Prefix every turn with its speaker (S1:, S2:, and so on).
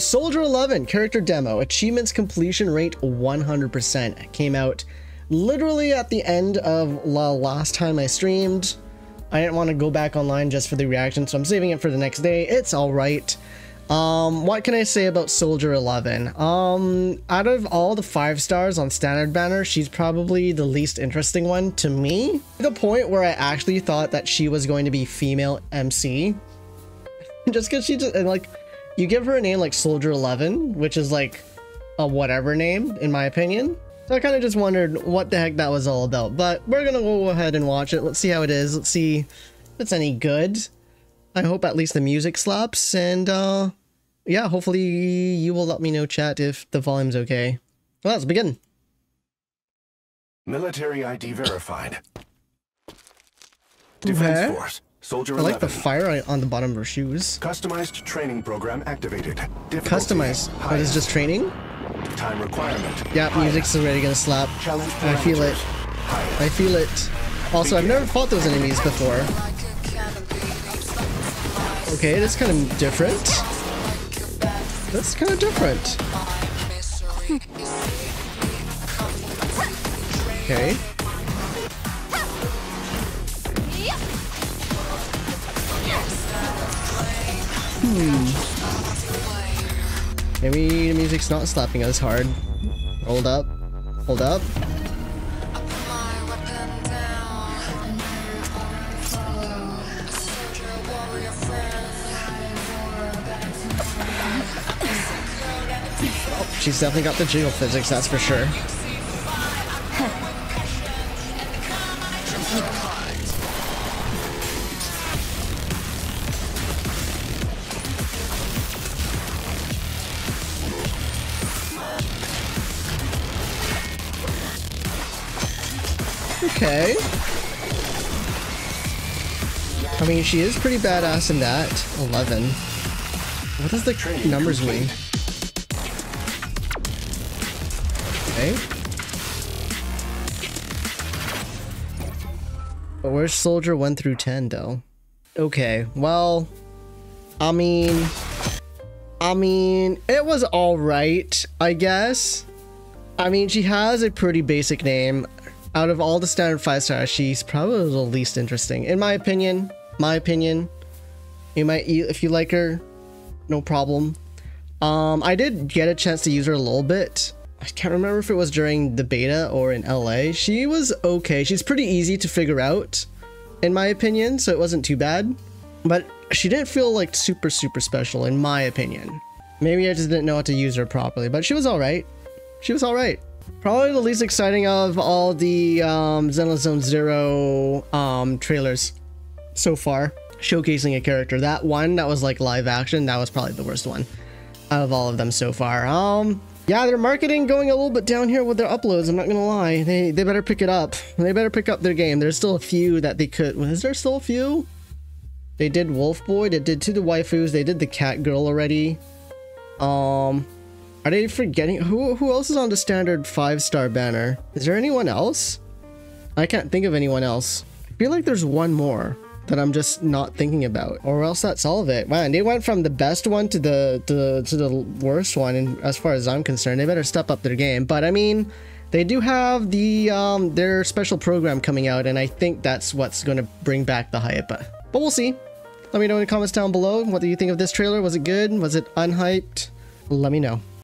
S1: Soldier 11 character demo achievements completion rate 100% came out literally at the end of the last time I streamed. I didn't want to go back online just for the reaction, so I'm saving it for the next day. It's all right. Um, what can I say about Soldier 11? Um, out of all the five stars on standard banner, she's probably the least interesting one to me. The point where I actually thought that she was going to be female MC. just because she just, like, you give her a name like Soldier 11, which is like a whatever name, in my opinion. So I kind of just wondered what the heck that was all about. But we're going to go ahead and watch it. Let's see how it is. Let's see if it's any good. I hope at least the music slaps. And uh, yeah, hopefully you will let me know, chat, if the volume's okay. Well, let's begin.
S2: Military ID verified. Defense
S1: Okay.
S2: Force. Soldier
S1: I like the fire on the bottom of her shoes.
S2: Customized training program activated. Difficulty
S1: Customized. What is
S2: highest.
S1: just training?
S2: Time requirement.
S1: Yeah,
S2: highest.
S1: music's already gonna slap.
S2: Challenge
S1: I feel it.
S2: Highest.
S1: I feel it. Also, I've never fought those enemies before. Okay, that's kind of different. That's kind of different. Okay. Maybe the music's not slapping as hard. Hold up. Hold up. Oh, she's definitely got the jiggle physics, that's for sure. Okay. I mean, she is pretty badass in that. 11. What does the
S2: Training
S1: numbers mean?
S2: complete.
S1: Okay. But where's Soldier 1 through 10 though? Okay, well, I mean, I mean, it was alright, I guess. I mean, she has a pretty basic name. Out of all the standard 5 stars, she's probably the least interesting. In my opinion, my opinion. You might, if you like her, no problem. Um, I did get a chance to use her a little bit. I can't remember if it was during the beta or in LA. She was okay. She's pretty easy to figure out, in my opinion, so it wasn't too bad. But she didn't feel like super, super special, in my opinion. Maybe I just didn't know how to use her properly, but she was alright. She was alright. Probably the least exciting of all the um, Zenless Zone Zero um, trailers so far, showcasing a character. That one that was like live action, that was probably the worst one out of all of them so far. Um, yeah, their marketing going a little bit down here with their uploads. I'm not gonna lie. They they better pick it up. They better pick up their game. There's still a few that they could. Is there still a few? They did Wolf Boy. They did to the waifus. They did the Cat Girl already. Um, are they forgetting who? Who else is on the standard five star banner? Is there anyone else? I can't think of anyone else. I feel like there's one more that I'm just not thinking about, or else that's all of it. Man, they went from the best one to the to, to the worst one, and as far as I'm concerned, they better step up their game. But I mean, they do have the um their special program coming out, and I think that's what's going to bring back the hype. But we'll see. Let me know in the comments down below. What do you think of this trailer? Was it good? Was it unhyped? Let me know.